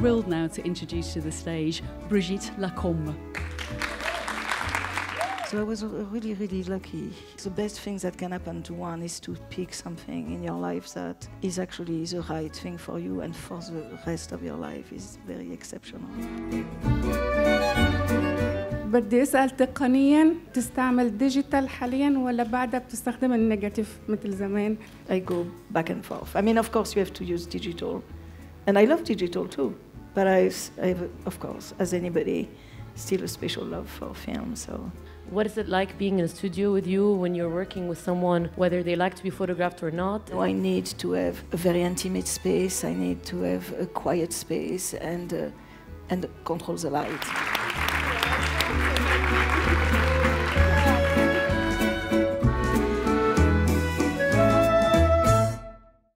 thrilled now to introduce to the stage Brigitte Lacombe. So I was really, really lucky. The best thing that can happen to one is to pick something in your life that is actually the right thing for you and for the rest of your life is very exceptional. بدي اسال تقنيا تستعمل ديجيتال حاليا ولا بعدها بتستخدم النيجاتيف مثل زمان I go back and forth. I mean, of course, you have to use digital, and I love digital too. But I, I have, of course, as anybody, still a special love for film. So What is it like being in a studio with you when you're working with someone, whether they like to be photographed or not? I need to have a very intimate space. I need to have a quiet space and uh, and control the light.